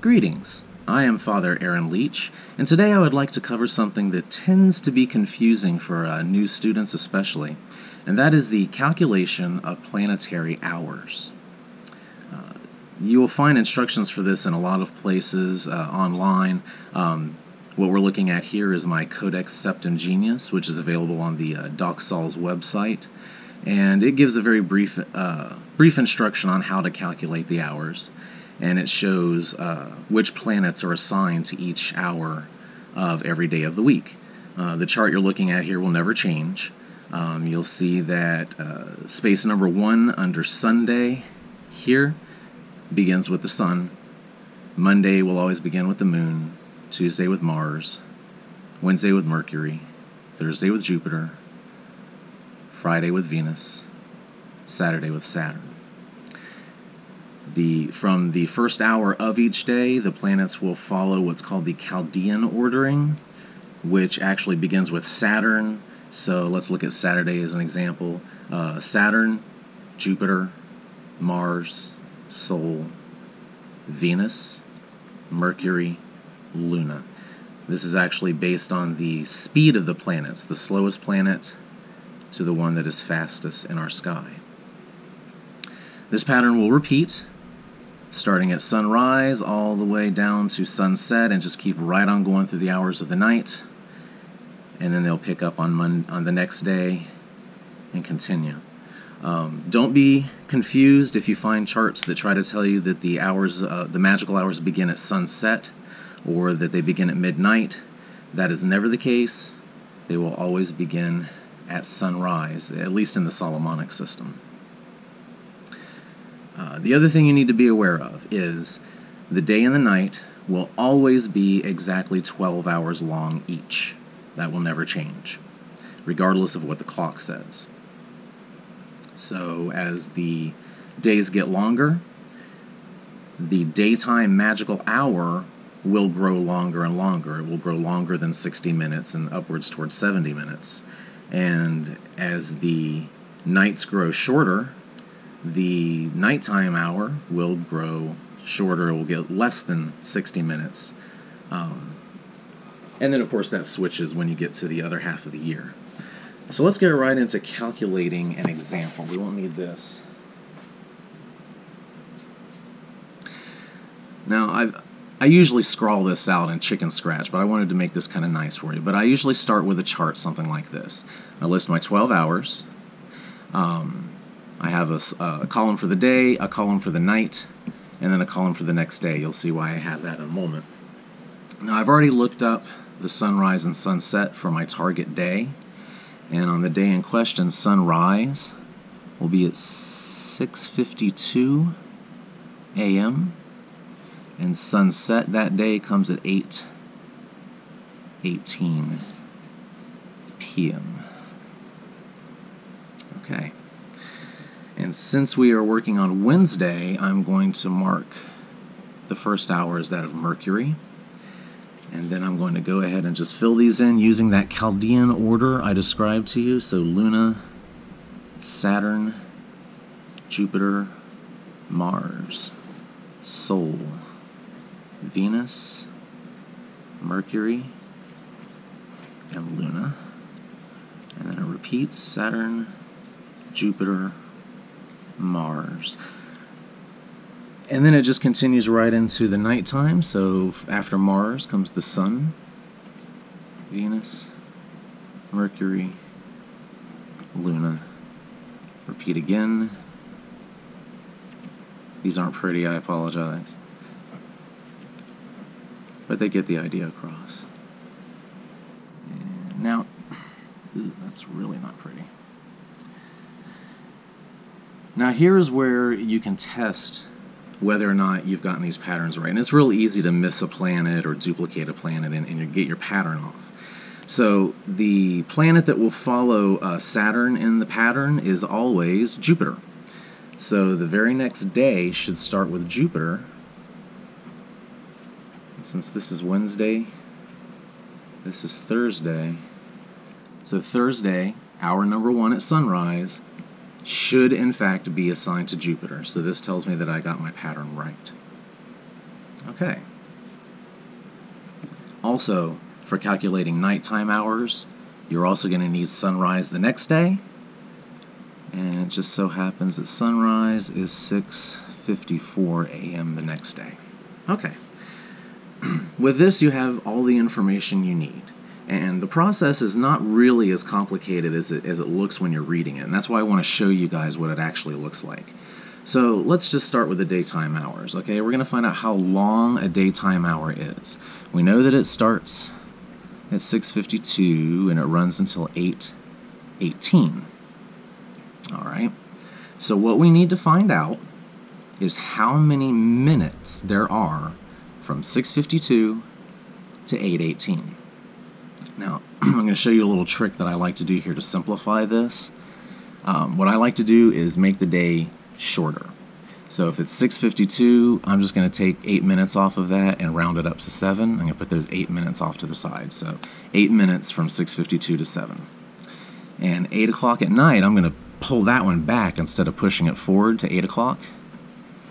Greetings. I am Father Aaron Leitch, and today I would like to cover something that tends to be confusing for uh, new students, especially, and that is the calculation of planetary hours. Uh, you will find instructions for this in a lot of places uh, online. Um, what we're looking at here is my Codex Septemgenius, which is available on the uh, Doc Sol's website, and it gives a very brief, uh, brief instruction on how to calculate the hours and it shows uh, which planets are assigned to each hour of every day of the week. Uh, the chart you're looking at here will never change. Um, you'll see that uh, space number one under Sunday here begins with the Sun. Monday will always begin with the Moon. Tuesday with Mars. Wednesday with Mercury. Thursday with Jupiter. Friday with Venus. Saturday with Saturn the from the first hour of each day, the planets will follow what's called the Chaldean ordering, which actually begins with Saturn. So let's look at Saturday as an example. Uh, Saturn, Jupiter, Mars, Sol, Venus, Mercury, Luna. This is actually based on the speed of the planets, the slowest planet to the one that is fastest in our sky. This pattern will repeat starting at sunrise all the way down to sunset and just keep right on going through the hours of the night. And then they'll pick up on, Mon- on the next day and continue. Um, don't be confused if you find charts that try to tell you that the hours, uh, the magical hours begin at sunset or that they begin at midnight. That is never the case. They will always begin at sunrise, at least in the Solomonic system. Uh, the other thing you need to be aware of is the day and the night will always be exactly 12 hours long each. That will never change, regardless of what the clock says. So, as the days get longer, the daytime magical hour will grow longer and longer. It will grow longer than 60 minutes and upwards towards 70 minutes. And as the nights grow shorter, the nighttime hour will grow shorter, it will get less than 60 minutes. Um, and then, of course, that switches when you get to the other half of the year. So let's get right into calculating an example. We won't need this. Now, I've, I usually scrawl this out in Chicken Scratch, but I wanted to make this kind of nice for you. But I usually start with a chart, something like this. I list my 12 hours. Um, I have a, a, column for the day, a column for the night, and then a column for the next day. You'll see why I have that in a moment. Now I've already looked up the sunrise and sunset for my target day, and on the day in question, sunrise will be at 6.52 a.m., and sunset that day comes at 8.18 p.m. Okay. And since we are working on Wednesday, I'm going to mark the first hour as that of Mercury. And then I'm going to go ahead and just fill these in using that Chaldean order I described to you. So Luna, Saturn, Jupiter, Mars, Sol, Venus, Mercury, and Luna. And then it repeats Saturn, Jupiter, Mars. And then it just continues right into the nighttime. So after Mars comes the Sun, Venus, Mercury, Luna. Repeat again. These aren't pretty, I apologize. But they get the idea across. And now, ooh, that's really not pretty. Now here's where you can test whether or not you've gotten these patterns right. And it's real easy to miss a planet or duplicate a planet and, and get your pattern off. So the planet that will follow uh, Saturn in the pattern is always Jupiter. So the very next day should start with Jupiter. And since this is Wednesday, this is Thursday. So Thursday, hour number one at sunrise, should in fact be assigned to Jupiter. So this tells me that I got my pattern right. Okay. Also, for calculating nighttime hours, you're also going to need sunrise the next day. And it just so happens that sunrise is 6:54 a.m. the next day. Okay. With this, you have all the information you need. And the process is not really as complicated as it, as it looks when you're reading it. And that's why I want to show you guys what it actually looks like. So let's just start with the daytime hours. Okay, we're going to find out how long a daytime hour is. We know that it starts at 6.52 and it runs until 8.18. All right, so what we need to find out is how many minutes there are from 6.52 to 8.18. Now, I'm going to show you a little trick that I like to do here to simplify this. Um, what I like to do is make the day shorter. So if it's 6.52, I'm just going to take 8 minutes off of that and round it up to 7. I'm going to put those 8 minutes off to the side. So 8 minutes from 6.52 to 7. And 8 o'clock at night, I'm going to pull that one back instead of pushing it forward to 8 o'clock.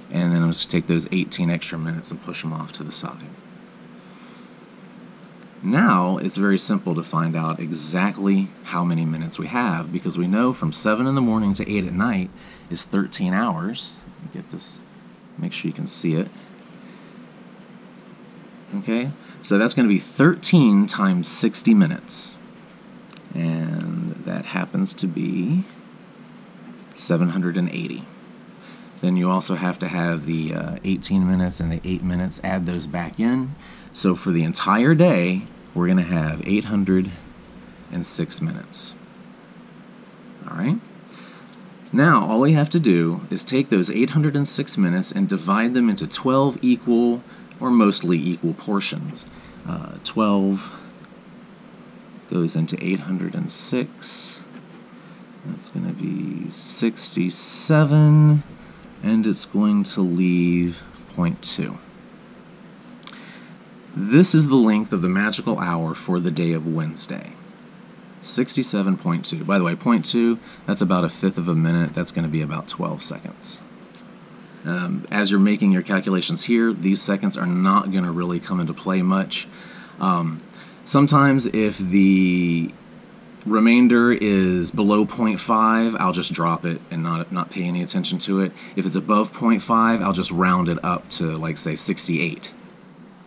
And then I'm just going to take those 18 extra minutes and push them off to the side. Now it's very simple to find out exactly how many minutes we have because we know from 7 in the morning to 8 at night is 13 hours. Get this, make sure you can see it. Okay, so that's going to be 13 times 60 minutes. And that happens to be 780. Then you also have to have the uh, 18 minutes and the 8 minutes, add those back in. So for the entire day, we're going to have 806 minutes. All right? Now, all we have to do is take those 806 minutes and divide them into 12 equal or mostly equal portions. Uh, 12 goes into 806. That's going to be 67, and it's going to leave 0.2. This is the length of the magical hour for the day of Wednesday. 67.2. By the way, 0.2, that's about a fifth of a minute. That's going to be about 12 seconds. Um, as you're making your calculations here, these seconds are not going to really come into play much. Um, sometimes if the remainder is below 0.5, I'll just drop it and not, not pay any attention to it. If it's above 0.5, I'll just round it up to, like, say, 68.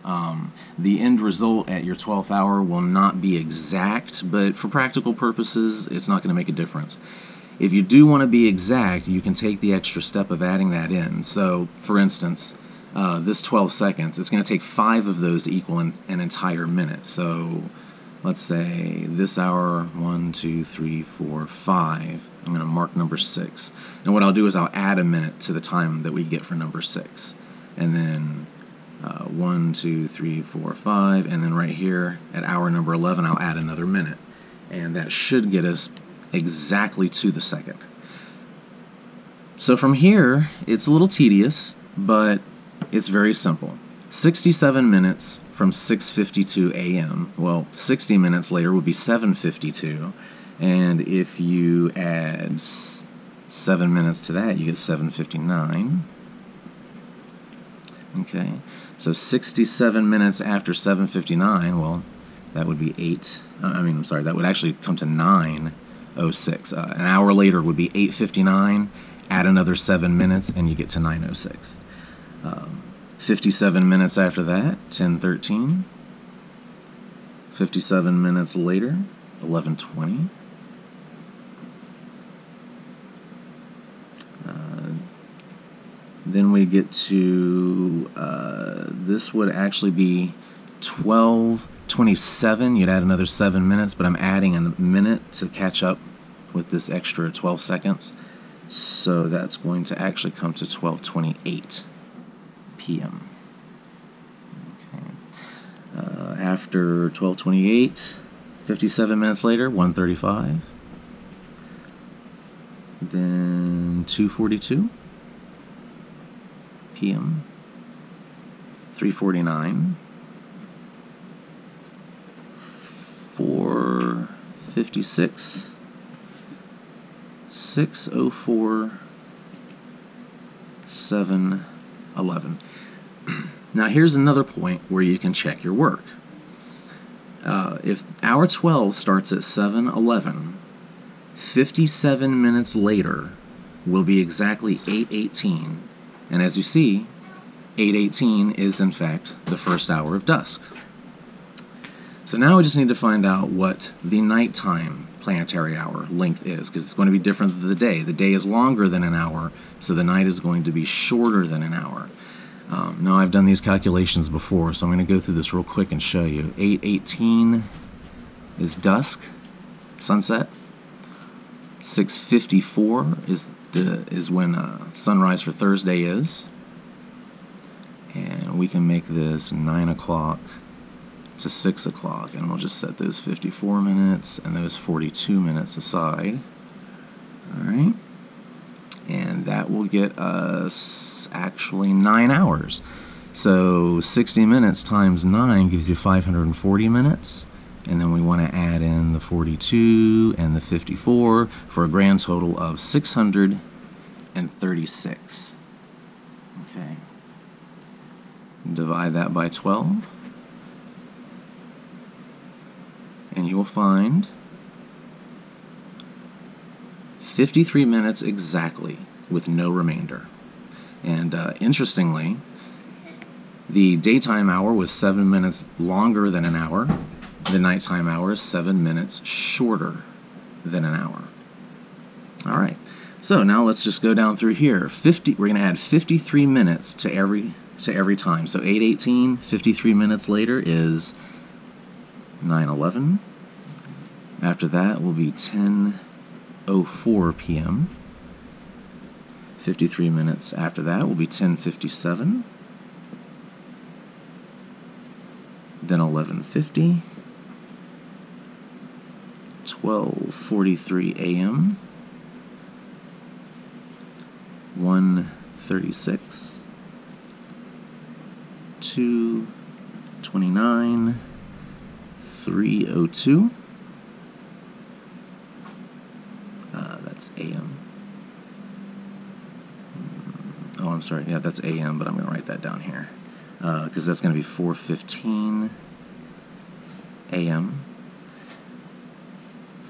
Um, the end result at your 12th hour will not be exact, but for practical purposes, it's not going to make a difference. If you do want to be exact, you can take the extra step of adding that in. So, for instance, uh, this 12 seconds, it's going to take five of those to equal an, an entire minute. So, let's say this hour, one, two, three, four, five. I'm going to mark number six. And what I'll do is I'll add a minute to the time that we get for number six. And then uh, one, two, three, four, five, and then right here at hour number 11, I'll add another minute. And that should get us exactly to the second. So from here, it's a little tedious, but it's very simple. 67 minutes from 6:52 a.m. Well, 60 minutes later would be 7:52, and if you add 7 minutes to that, you get 7:59. Okay. So 67 minutes after 7:59, well, that would be 8 uh, I mean, I'm sorry, that would actually come to 9:06. Uh, an hour later would be 8:59. Add another 7 minutes and you get to 9:06. Um, 57 minutes after that, 10:13. 57 minutes later, 11:20. Then we get to, uh, this would actually be 12.27. You'd add another 7 minutes, but I'm adding a minute to catch up with this extra 12 seconds. So that's going to actually come to 12.28 p.m. Okay. Uh, after 12.28, 57 minutes later, 1.35. Then 2.42 p.m. 349 456 604 711 Now here's another point where you can check your work. Uh, if hour 12 starts at 7:11, 57 minutes later will be exactly 8:18, and as you see, 8:18 is in fact the first hour of dusk. So now we just need to find out what the nighttime planetary hour length is because it's going to be different than the day. The day is longer than an hour, so the night is going to be shorter than an hour. Um, now I've done these calculations before, so I'm going to go through this real quick and show you. 8:18 is dusk, sunset. 6:54 is the is when uh, sunrise for Thursday is, and we can make this nine o'clock to 6 o'clock, and we'll just set those 54 minutes and those 42 minutes aside. Alright, and that will get us actually 9 hours. So 60 minutes times 9 gives you 540 minutes. And then we want to add in the 42 and the 54 for a grand total of 636. Okay. Divide that by 12. And you will find 53 minutes exactly with no remainder. And uh, interestingly, the daytime hour was seven minutes longer than an hour. The nighttime hour is seven minutes shorter than an hour. All right. So now let's just go down through here. 50. We're going to add 53 minutes to every to every time. So 8:18, 53 minutes later is 9:11. After that will be 10:04 p.m. 53 minutes after that will be 10:57. Then 11:50. 12:43 a.m. 1:36. 2:29. 302. Uh, that's AM. Oh, I'm sorry. Yeah, that's AM, but I'm going to write that down here because uh, that's going to be 4:15 AM.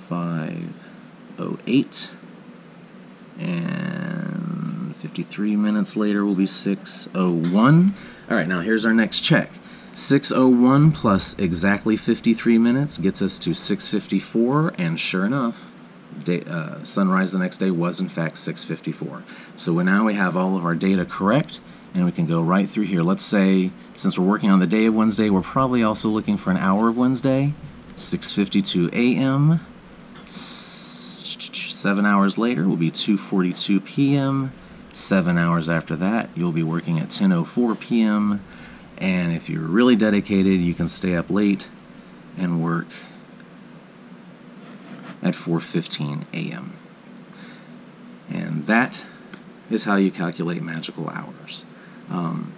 5:08 and 53 minutes later will be 6:01. All right, now here's our next check. 601 plus exactly 53 minutes gets us to 654 and sure enough day, uh, sunrise the next day was in fact 654 so now we have all of our data correct and we can go right through here let's say since we're working on the day of Wednesday we're probably also looking for an hour of Wednesday 652 a.m. seven hours later will be 242 p.m. seven hours after that you'll be working at 1004 p.m and if you're really dedicated, you can stay up late and work at 4:15 a.m. And that is how you calculate magical hours. Um,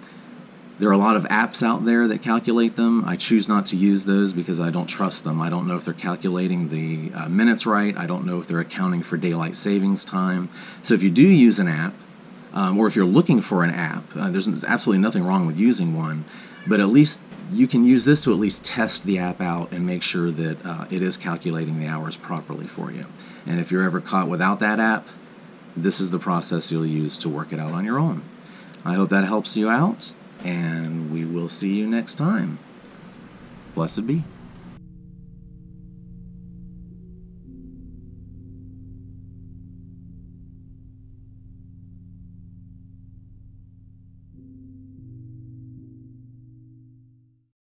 there are a lot of apps out there that calculate them. I choose not to use those because I don't trust them. I don't know if they're calculating the uh, minutes right. I don't know if they're accounting for daylight savings time. So if you do use an app, um, or if you're looking for an app, uh, there's absolutely nothing wrong with using one, but at least you can use this to at least test the app out and make sure that uh, it is calculating the hours properly for you. And if you're ever caught without that app, this is the process you'll use to work it out on your own. I hope that helps you out, and we will see you next time. Blessed be.